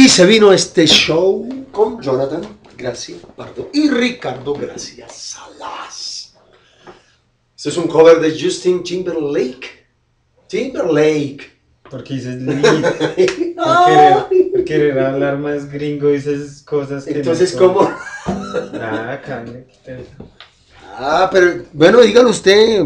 Y se vino este show con Jonathan Gracia Pardo y Ricardo Gracia Salas. Este es un cover de Justin Timberlake. Timberlake. Porque dices Lee. Por querer, hablar más gringo dices cosas que Entonces, son. ¿cómo? Ah. Ah, pero bueno, dígalo usted.